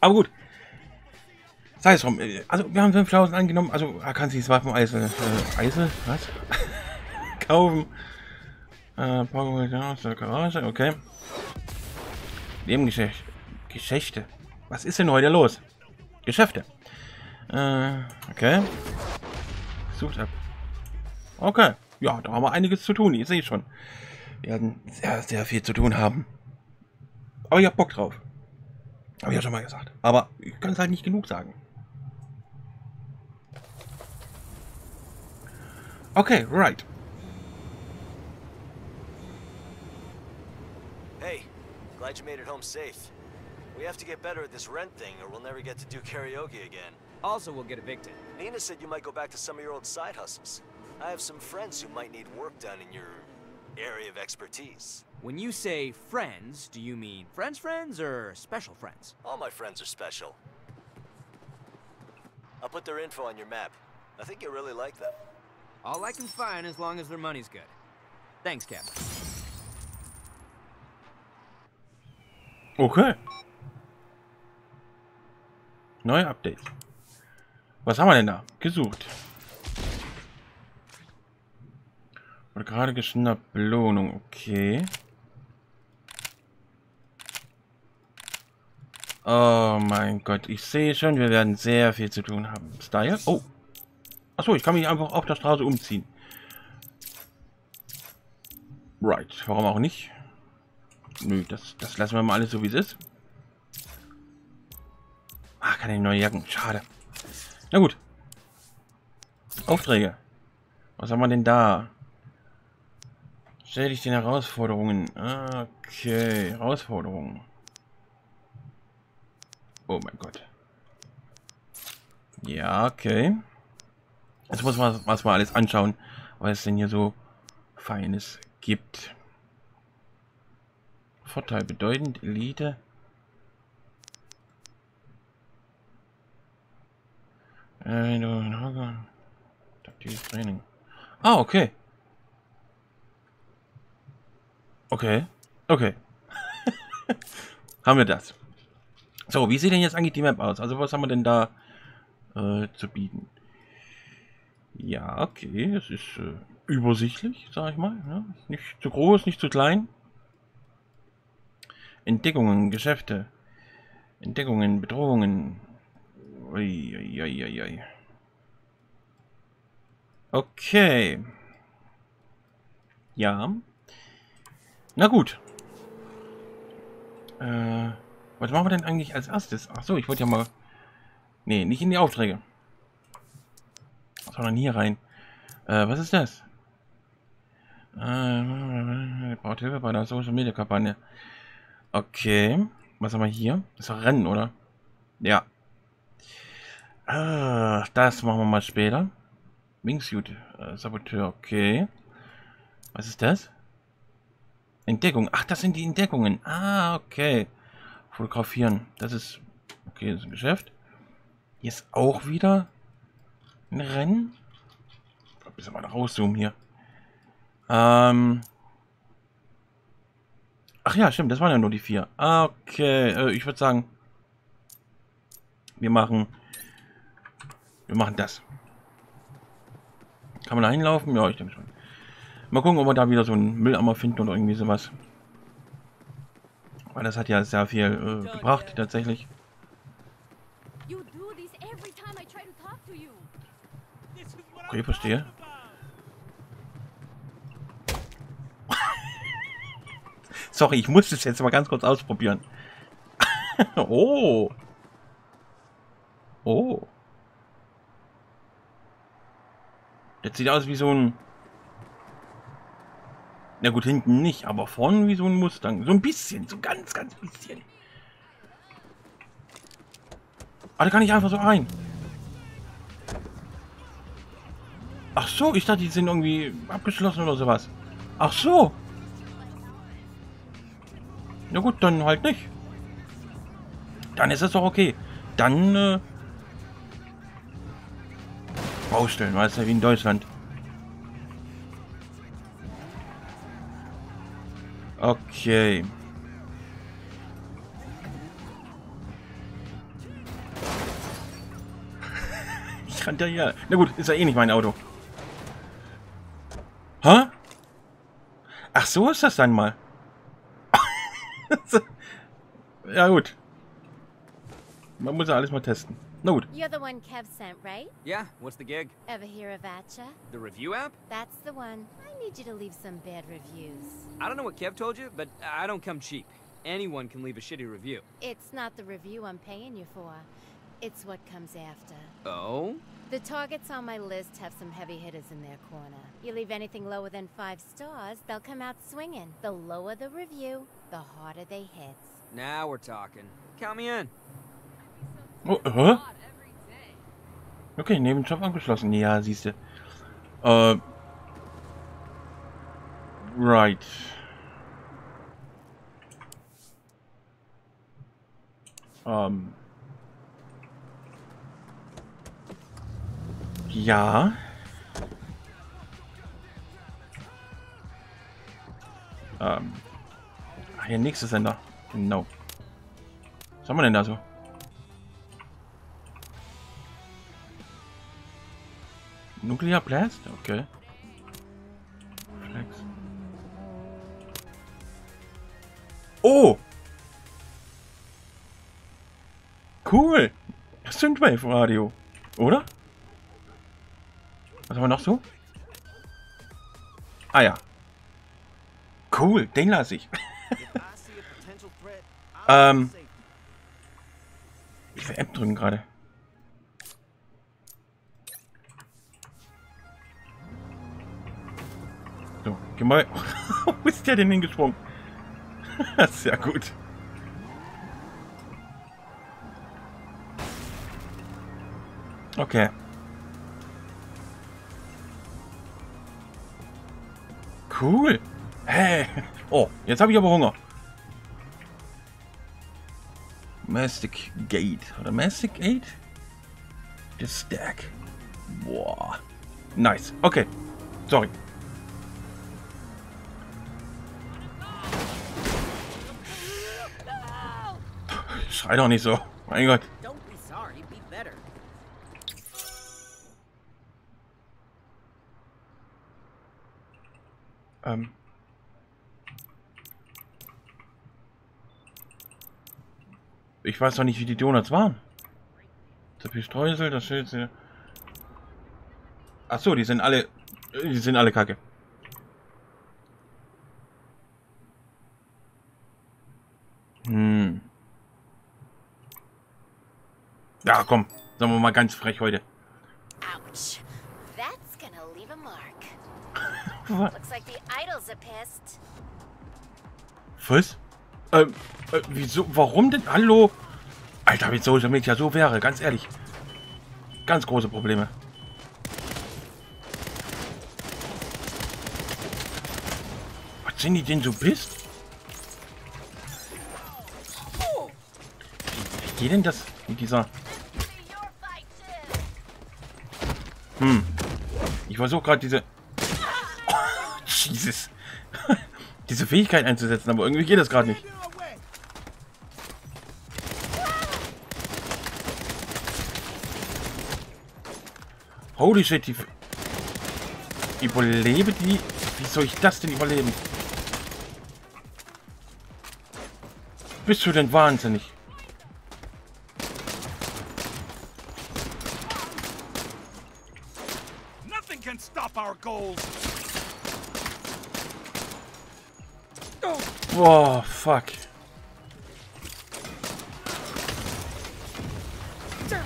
Aber gut. Sei es drum. Also, wir haben 5000 angenommen. Also, er kann sich das Waffen Eisel. Äh, Eisel? Was? Kaufen. Äh, Pokémon aus der Garage. Okay. Nebengeschäfte. Geschäfte. Was ist denn heute los? Geschäfte. Äh, okay. Sucht ab. Okay. Ja, da haben wir einiges zu tun. Ich sehe schon. Wir werden sehr, sehr viel zu tun haben. Aber ich hab Bock drauf. Habe ich ja schon mal gesagt. Aber ich kann es halt nicht genug sagen. Okay, right. Hey, glad you made it home safe. We have to get better at this rent thing or we'll never get to do karaoke again. Also, we'll get evicted. Nina said you might go back to some of your old side hustles. I have some friends who might need work done in your area of expertise. When you say friends, do you mean friends friends or special friends? All my friends are special. I'll put their info on your map. I think you'll really like them. All I can find as long as their money's good. Thanks, Captain. Okay. Neue Update. Was haben wir denn da? Gesucht. Wurde gerade geschnappt. Belohnung. Okay. Oh mein Gott. Ich sehe schon, wir werden sehr viel zu tun haben. Style? Oh. Achso, ich kann mich einfach auf der Straße umziehen. Right. Warum auch nicht? Nö, das, das lassen wir mal alles so, wie es ist. Ah, keine neue Jacken. Schade. Na gut. Aufträge. Was haben wir denn da? Stell dich den Herausforderungen. Okay, Herausforderungen. Oh mein Gott. Ja, okay. Jetzt muss man was mal alles anschauen, was es denn hier so Feines gibt. Vorteil bedeutend, Elite. Taktisches Training. Ah, okay. Okay. Okay. haben wir das. So, wie sieht denn jetzt eigentlich die Map aus? Also was haben wir denn da äh, zu bieten? Ja, okay, es ist äh, übersichtlich, sag ich mal. Ja? Nicht zu groß, nicht zu klein. Entdeckungen, Geschäfte. Entdeckungen, Bedrohungen. Uiuiuiui. Okay. Ja. Na gut. Äh, was machen wir denn eigentlich als erstes? Ach so, ich wollte ja mal... Nee, nicht in die Aufträge. Sondern hier rein. Äh, was ist das? Äh, braucht Hilfe bei der Social Media Kampagne. Okay. Was haben wir hier? Das ist Rennen, oder? Ja. Ah, das machen wir mal später. Wingsuit. Äh, Saboteur. Okay. Was ist das? Entdeckung. Ach, das sind die Entdeckungen. Ah, okay. Fotografieren. Das ist... Okay, das ist ein Geschäft. Hier ist auch wieder ein Rennen. Ein bisschen mal rauszoomen hier. Ähm... Ach ja, stimmt, das waren ja nur die vier. Okay, äh, ich würde sagen, wir machen, wir machen das. Kann man da hinlaufen? Ja, ich denke schon. Mal gucken, ob wir da wieder so einen Mülleimer finden oder irgendwie sowas. Weil das hat ja sehr viel äh, gebracht, tatsächlich. Okay, verstehe. Sorry, ich muss das jetzt mal ganz kurz ausprobieren. oh. Oh. Das sieht aus wie so ein... Na gut, hinten nicht, aber vorne wie so ein Mustang. So ein bisschen, so ganz, ganz bisschen. Ah, da kann ich einfach so rein. Ach so, ich dachte, die sind irgendwie abgeschlossen oder sowas. Ach so. Na gut, dann halt nicht. Dann ist es doch okay. Dann, äh, Baustellen, weißt du, wie in Deutschland. Okay. ich kann rannte ja. Na gut, ist ja eh nicht mein Auto. Hä? Ach, so ist das dann mal. ja gut. Man muss ja alles mal testen. Na gut. You're the one Kev sent, right? Yeah, what's the gig? Ever hear of Atcha? The review app? That's the one. I need you to leave some bad reviews. I don't know what Kev told you, but I don't come cheap. Anyone can leave a shitty review. It's not the review I'm paying you for. It's what comes after. Oh? The targets on my list have some heavy hitters in their corner. You leave anything lower than five stars, they'll come out swinging. The lower the review, the harder they hit. Now we're talking. Count me in. Oh, hä? Okay, Nebenjob abgeschlossen. Ja, siehst du. Äh. Right. Ähm. Ja. Ähm. Ach, hier nächste Sender. Genau. Was haben wir denn da so? Nuclear Blast? Okay. Flex. Oh! Cool! Synthwave Radio. Oder? Was haben wir noch so? Ah ja. Cool, den lasse ich. ähm. Ich will M drücken gerade. Geh mal. Wo ist der denn hingesprungen? Sehr gut. Okay. Cool. Hey. Oh, jetzt habe ich aber Hunger. Mastic Gate. Oder Mastic Gate? The Stack. Boah. Nice. Okay. Sorry. Schrei doch nicht so. Mein Gott. Ähm. Ich weiß doch nicht, wie die Donuts waren. Der Streusel, das Schild. äh. Ach so, die sind alle. Die sind alle kacke. Hm. Ja, komm. Sagen wir mal ganz frech heute. Ouch. That's gonna leave a mark. Was? Looks like the idols are pissed. Was? Ähm, äh, wieso? Warum denn? Hallo? Alter, wenn Social Media so wäre, ganz ehrlich. Ganz große Probleme. Was sind die denn so? Wie, wie geht denn das mit dieser... Hm. Ich versuche gerade diese... Jesus. diese Fähigkeit einzusetzen, aber irgendwie geht das gerade nicht. Holy shit, die... Überlebe die... Wie soll ich das denn überleben? Bist du denn wahnsinnig? Boah, fuck.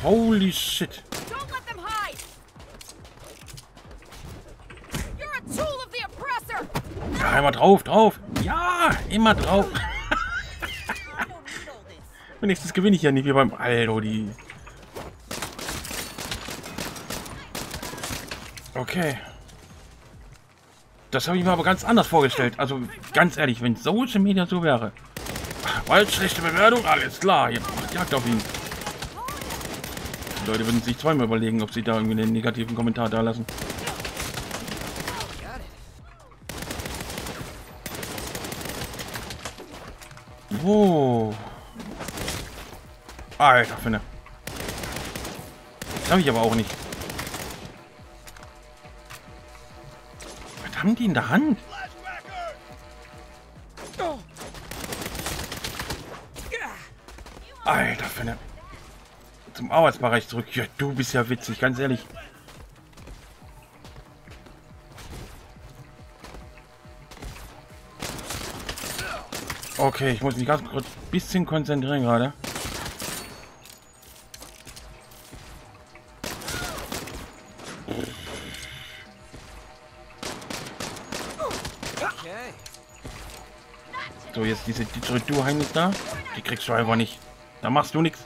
Holy shit. Ja, immer drauf, drauf. Ja, immer drauf. Wenigstens gewinne ich ja nicht wie beim Aldo, die... Okay. Das habe ich mir aber ganz anders vorgestellt. Also, ganz ehrlich, wenn Social Media so wäre. Weil schlechte Bewertung, alles klar. Jetzt macht Jagd auf ihn. Die Leute würden sich zweimal überlegen, ob sie da irgendwie einen negativen Kommentar da lassen. Oh. Alter, Finne. Das habe ich aber auch nicht. Haben die in der Hand? Alter, für eine... Zum Arbeitsbereich zurück. Ja, du bist ja witzig, ganz ehrlich. Okay, ich muss mich ganz kurz ein bisschen konzentrieren gerade. So, jetzt diese Didgeridoo-Heimnis da. Die kriegst du einfach nicht. Da machst du nichts.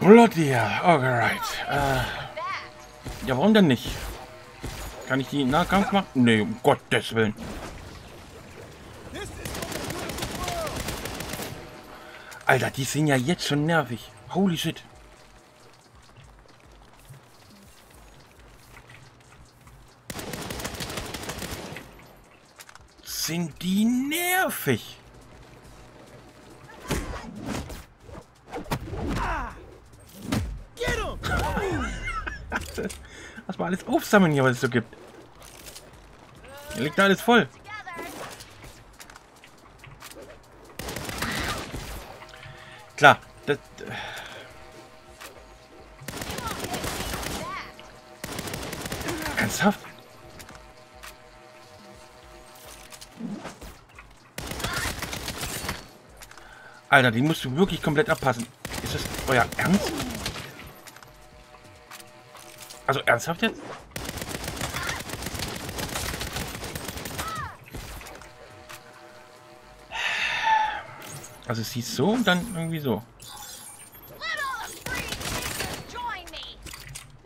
Bloody hell. Alright. Äh, ja, warum denn nicht? Kann ich die Nahkampf machen? Nee, um Gottes Willen. Alter, die sind ja jetzt schon nervig. Holy shit. Sind die nervig. Lass mal alles aufsammeln hier, was es so gibt. Hier liegt alles voll. Klar, das... Ernsthaft? Alter, die musst du wirklich komplett abpassen. Ist das euer Ernst? Also ernsthaft jetzt? Also es hieß so und dann irgendwie so.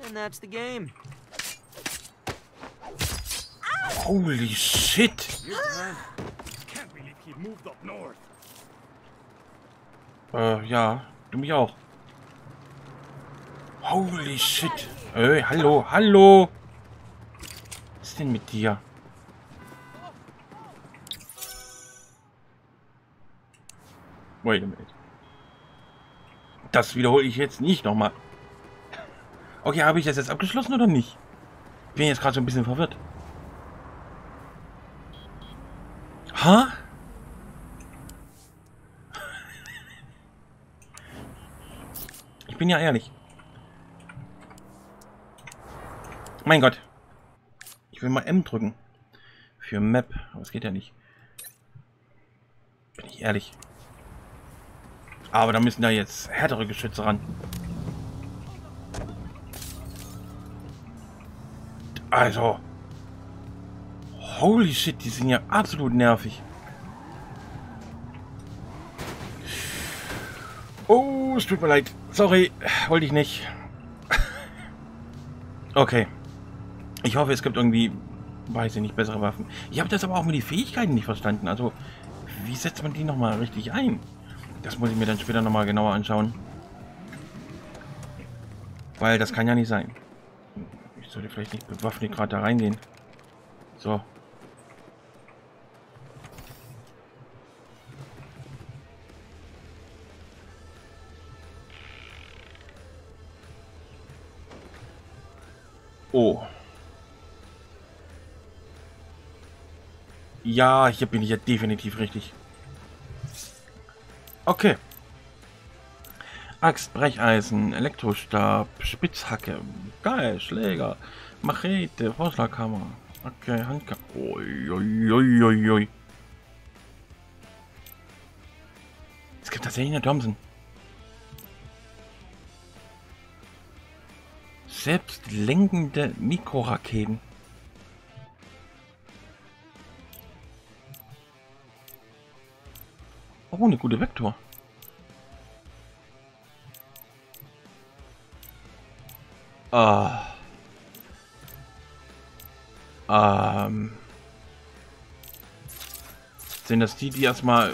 And that's the game. Holy shit! Äh, ja, du mich auch. Holy shit. Ey, hallo, hallo. Was ist denn mit dir? Wait a minute. Das wiederhole ich jetzt nicht nochmal. Okay, habe ich das jetzt abgeschlossen oder nicht? Bin jetzt gerade so ein bisschen verwirrt. Ha? Ich bin ja ehrlich. Mein Gott. Ich will mal M drücken. Für Map. Aber es geht ja nicht. Bin ich ehrlich. Aber da müssen da jetzt härtere Geschütze ran. Also. Holy shit, die sind ja absolut nervig. Oh, es tut mir leid. Sorry, wollte ich nicht. Okay. Ich hoffe, es gibt irgendwie, weiß ich nicht, bessere Waffen. Ich habe das aber auch mit den Fähigkeiten nicht verstanden. Also, wie setzt man die nochmal richtig ein? Das muss ich mir dann später nochmal genauer anschauen. Weil das kann ja nicht sein. Ich sollte vielleicht nicht bewaffnet gerade da reingehen. So. Oh. Ja, hier bin ich ja definitiv richtig. Okay. Axt, Brecheisen, Elektrostab, Spitzhacke, geil, Schläger, Machete, Vorschlaghammer. Okay. Uiuiuiui. Es gibt tatsächlich eine Thompson. Selbstlenkende Mikroraketen. Oh, eine gute Vektor. Ah. Ähm. Sind das die, die erstmal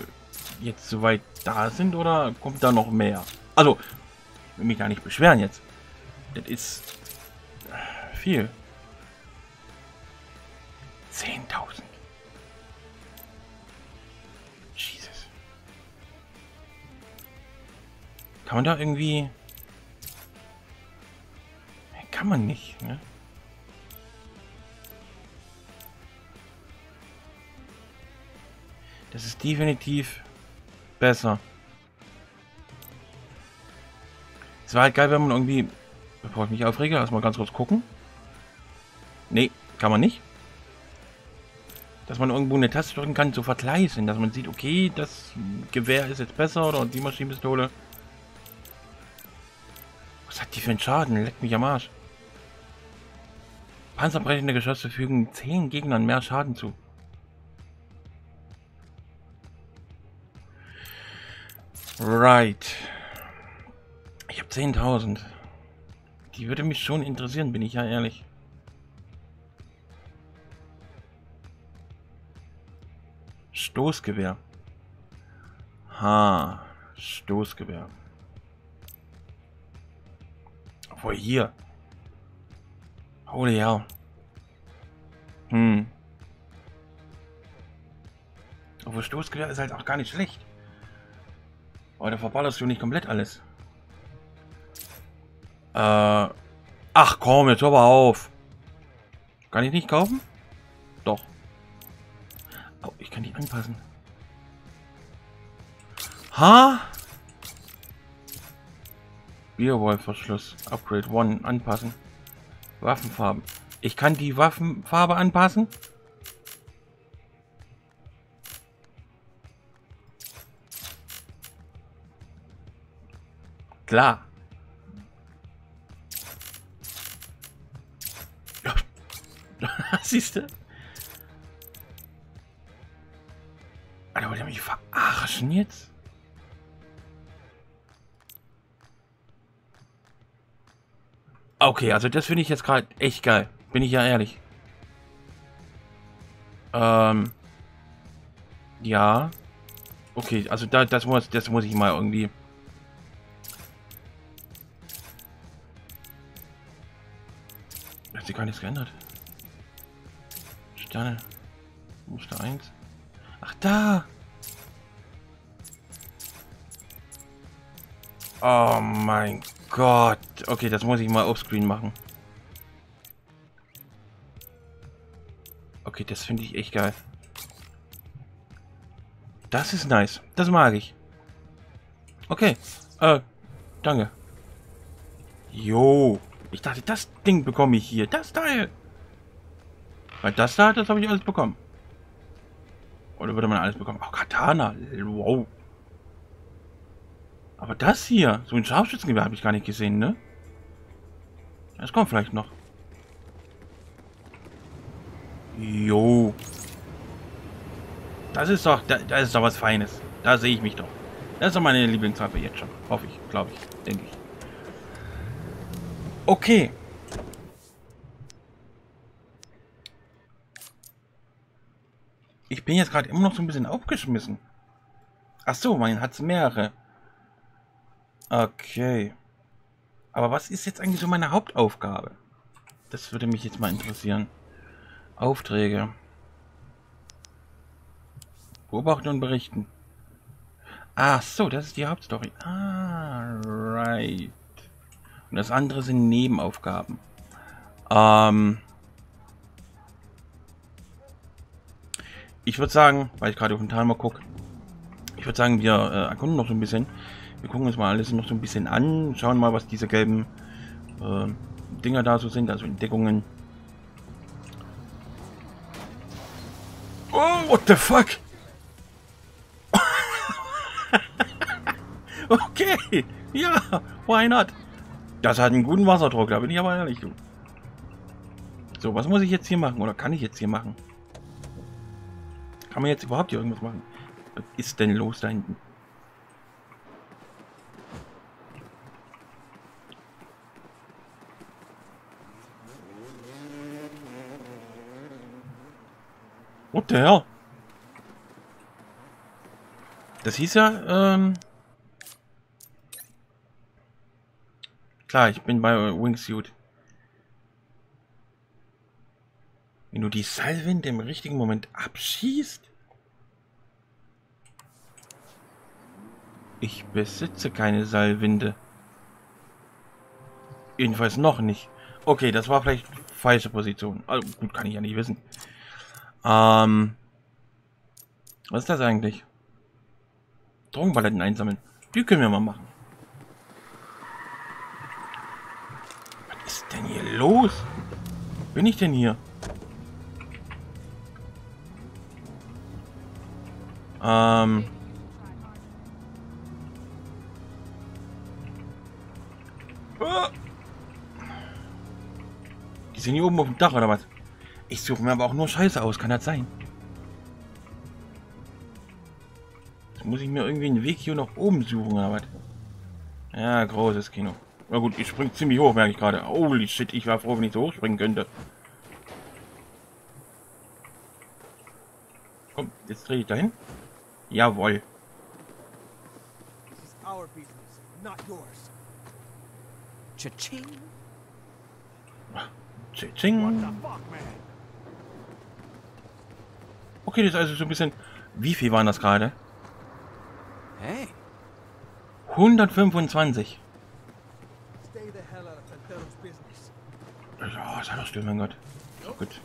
jetzt soweit da sind oder kommt da noch mehr? Also, ich will mich gar nicht beschweren jetzt. Das ist viel. 10.000. Jesus. Kann man da irgendwie... kann man nicht. Ne? Das ist definitiv besser. Es war halt geil, wenn man irgendwie... Bevor ich mich aufrege, erstmal ganz kurz gucken. Kann man nicht. Dass man irgendwo eine Taste drücken kann, so vergleichen, dass man sieht, okay, das Gewehr ist jetzt besser oder die Maschinenpistole. Was hat die für einen Schaden? Leckt mich am Arsch. Panzerbrechende Geschosse fügen 10 Gegnern mehr Schaden zu. Right. Ich habe 10.000. Die würde mich schon interessieren, bin ich ja ehrlich. Stoßgewehr. Ha, Stoßgewehr. Obwohl hier. Holy hell. Hm. Obwohl Stoßgewehr ist halt auch gar nicht schlecht. Aber da verballerst du nicht komplett alles. Äh. Ach komm, jetzt hör mal auf. Kann ich nicht kaufen? Ich kann die anpassen. Ha? Bierwolf-Verschluss. Upgrade 1 anpassen. Waffenfarben. Ich kann die Waffenfarbe anpassen? Klar. Ja. Siehst du? Alter, wollt ihr mich verarschen jetzt? Okay, also das finde ich jetzt gerade echt geil. Bin ich ja ehrlich. Ähm. Ja. Okay, also da, das muss, das muss ich mal irgendwie. Hat sich gar nichts geändert. Sterne. Muster 1. Ach, da! Oh mein Gott. Okay, das muss ich mal offscreen machen. Okay, das finde ich echt geil. Das ist nice. Das mag ich. Okay. Äh, danke. Jo. Ich dachte, das Ding bekomme ich hier. Das Teil. Weil das da, das habe ich alles bekommen. Oder würde man alles bekommen? Oh, Katana. Wow. Aber das hier, so ein Scharfschützengewehr habe ich gar nicht gesehen, ne? Das kommt vielleicht noch. Jo. Das ist doch, das, ist doch was Feines. Da sehe ich mich doch. Das ist doch meine Lieblingswaffe jetzt schon. Hoffe ich, glaube ich, denke ich. Okay. Ich bin jetzt gerade immer noch so ein bisschen aufgeschmissen. Ach so, mein hat's mehrere. Okay. Aber was ist jetzt eigentlich so meine Hauptaufgabe? Das würde mich jetzt mal interessieren. Aufträge. Beobachten und berichten. Ach so, das ist die Hauptstory. Ah, right. Und das andere sind Nebenaufgaben. Ähm, ich würde sagen, weil ich gerade auf den Timer gucke, ich würde sagen, wir äh, erkunden noch so ein bisschen. Wir gucken uns mal alles noch so ein bisschen an, schauen mal, was diese gelben äh, Dinger da so sind, also Entdeckungen. Oh, what the fuck? okay, ja, why not? Das hat einen guten Wasserdruck, da bin ich aber ehrlich. So, was muss ich jetzt hier machen? Oder kann ich jetzt hier machen? Kann man jetzt überhaupt hier irgendwas machen? Was ist denn los da hinten? The hell? Das hieß ja, ähm... Klar, ich bin bei Wingsuit. Wenn du die Salvin im richtigen Moment abschießt? Ich besitze keine Seilwinde. Jedenfalls noch nicht. Okay, das war vielleicht falsche Position. Also, gut, kann ich ja nicht wissen. Ähm. Was ist das eigentlich? Drogenpaletten einsammeln. Die können wir mal machen. Was ist denn hier los? Bin ich denn hier? Ähm. Ah. Die sind hier oben auf dem Dach oder was? Ich suche mir aber auch nur Scheiße aus, kann das sein? Jetzt muss ich mir irgendwie einen Weg hier nach oben suchen was? Ja, großes Kino. Na gut, ich spring ziemlich hoch, merke ich gerade. Holy shit, ich war froh, wenn ich so hoch springen könnte. Komm, jetzt drehe ich dahin. Jawohl. This is our business, not yours. Cha-ching. Tsching. What the fuck, man? Okay, das ist also so ein bisschen... Wie viel waren das gerade? Hey, 125. stay the hell out of Santero's business. Ja, sei doch still, mein Gott. Gut.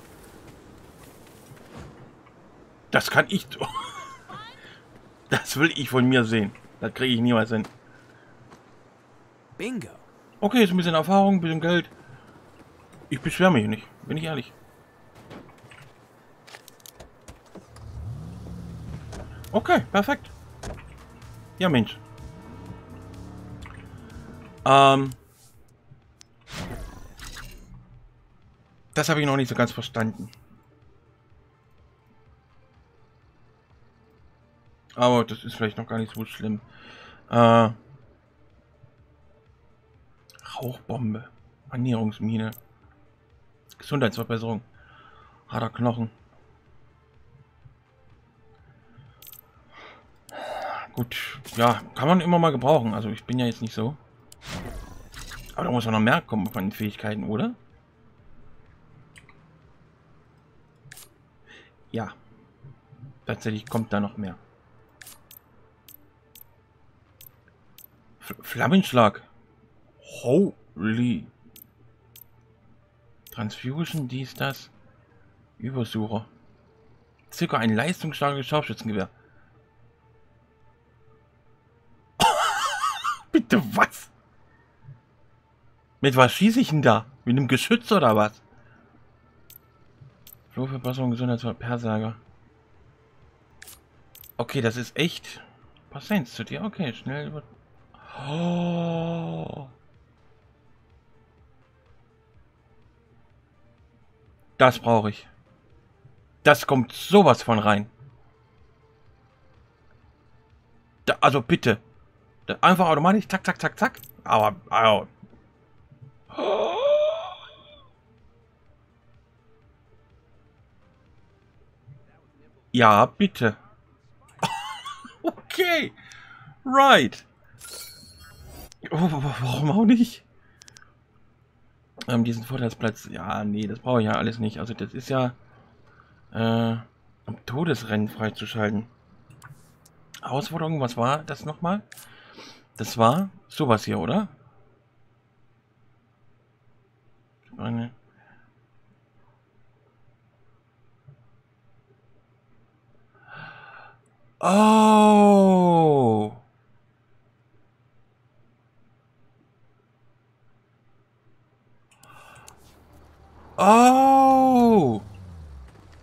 Das kann ich... Das will ich von mir sehen. Das kriege ich niemals hin. Bingo. Okay, ist ein bisschen Erfahrung, ein bisschen Geld. Ich beschwere mich nicht, bin ich ehrlich. Okay, perfekt. Ja, Mensch. Ähm. Das habe ich noch nicht so ganz verstanden. Aber das ist vielleicht noch gar nicht so schlimm. Äh. Rauchbombe. Ernährungsmine. Gesundheitsverbesserung. Harter Knochen. Gut, ja, kann man immer mal gebrauchen. Also ich bin ja jetzt nicht so. Aber da muss ja noch mehr kommen von den Fähigkeiten, oder? Ja. Tatsächlich kommt da noch mehr. F Flammenschlag. Holy. Transfusion, dies, das. Übersucher. Circa ein leistungsstarkes Scharfschützengewehr. Bitte was? Mit was schieße ich denn da? Mit einem Geschütz oder was? Flurverbesserung, Gesundheit, Persager. Okay, das ist echt. Patienz zu dir. Okay, schnell über. Oh. Das brauche ich. Das kommt sowas von rein. Da, also bitte. Einfach automatisch. Zack, zack, zack, zack. Aber, aber. Ja, bitte. okay. Right. Oh, warum auch nicht? Ähm, diesen Vorteilsplatz. Ja, nee, das brauche ich ja alles nicht. Also das ist ja äh, um Todesrennen freizuschalten. Herausforderung, was war das nochmal? Das war sowas hier, oder? Eine. Oh! Oh!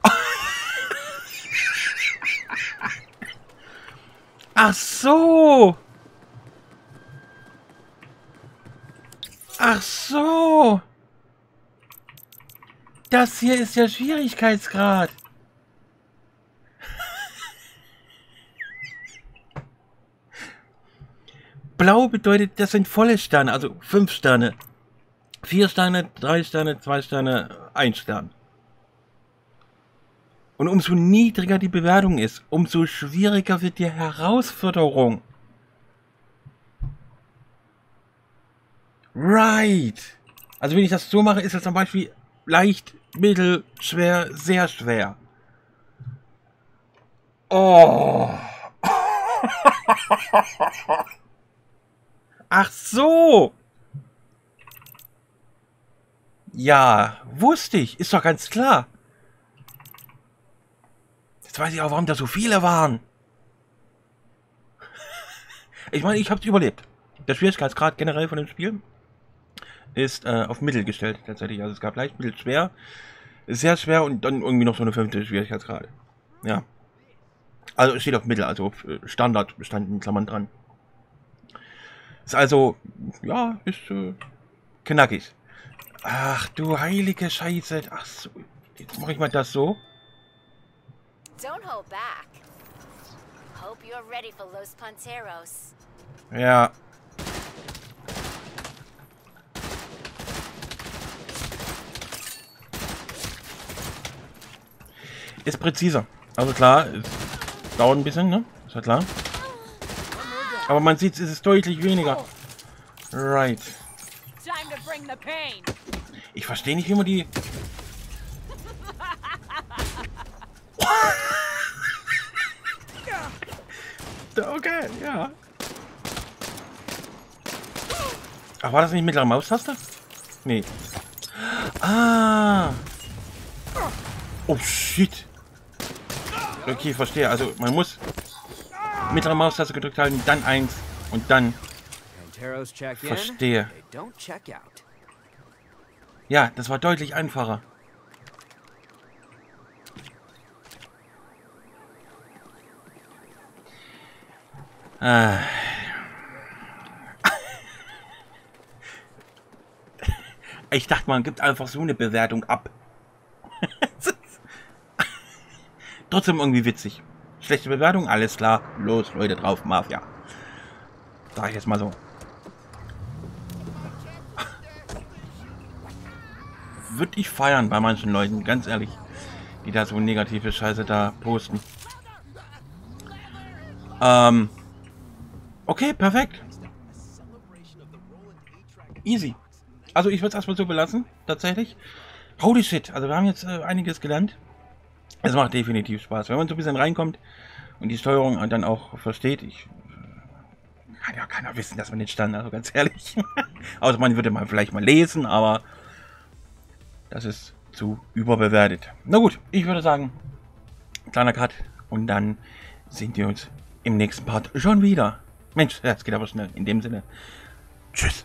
Ach so! Ach so! Das hier ist der Schwierigkeitsgrad. Blau bedeutet, das sind volle Sterne, also fünf Sterne. Vier Sterne, drei Sterne, zwei Sterne, ein Stern. Und umso niedriger die Bewertung ist, umso schwieriger wird die Herausforderung. Right. Also wenn ich das so mache, ist das zum Beispiel leicht, mittel, schwer, sehr schwer. Oh. Ach so. Ja, wusste ich. Ist doch ganz klar. Jetzt weiß ich auch, warum da so viele waren. Ich meine, ich habe es überlebt. Der Schwierigkeitsgrad generell von dem Spiel ist äh, auf Mittel gestellt, tatsächlich. Also es gab leicht, mittel, schwer, sehr schwer und dann irgendwie noch so eine fünfte Schwierigkeitsgrad. Ja. Also es steht auf Mittel, also äh, Standard stand in Klammern dran. Ist also, ja, ist äh, knackig. Ach du heilige Scheiße. Ach so, jetzt mache ich mal das so. Don't hold back. Hope you're ready for Los Ponteros. Ja. Ist präziser. Also klar, es dauert ein bisschen, ne? Ist ja klar. Aber man sieht, es ist deutlich weniger. Right. Ich verstehe nicht, wie man die... okay, ja. Ach, war das nicht mittlere Maustaste? Nee. Ah. Oh, shit. Okay, verstehe. Also, man muss mittlere Maustaste gedrückt halten, dann eins und dann... Verstehe. Ja, das war deutlich einfacher. Ah. Ich dachte, man gibt einfach so eine Bewertung ab. Trotzdem irgendwie witzig. Schlechte Bewertung, alles klar. Los, Leute drauf, Mafia. Sag ich jetzt mal so. Würde ich feiern bei manchen Leuten, ganz ehrlich. Die da so negative Scheiße da posten. Ähm. Okay, perfekt. Easy. Also ich würde es erstmal so belassen, tatsächlich. Holy shit, also wir haben jetzt äh, einiges gelernt. Es macht definitiv Spaß. Wenn man so ein bisschen reinkommt und die Steuerung dann auch versteht, ich äh, kann ja keiner wissen, dass man den Stand, also ganz ehrlich. Außer man würde mal vielleicht mal lesen, aber das ist zu überbewertet. Na gut, ich würde sagen, kleiner Cut und dann sehen wir uns im nächsten Part schon wieder. Mensch, ja, es geht aber schnell. In dem Sinne, tschüss.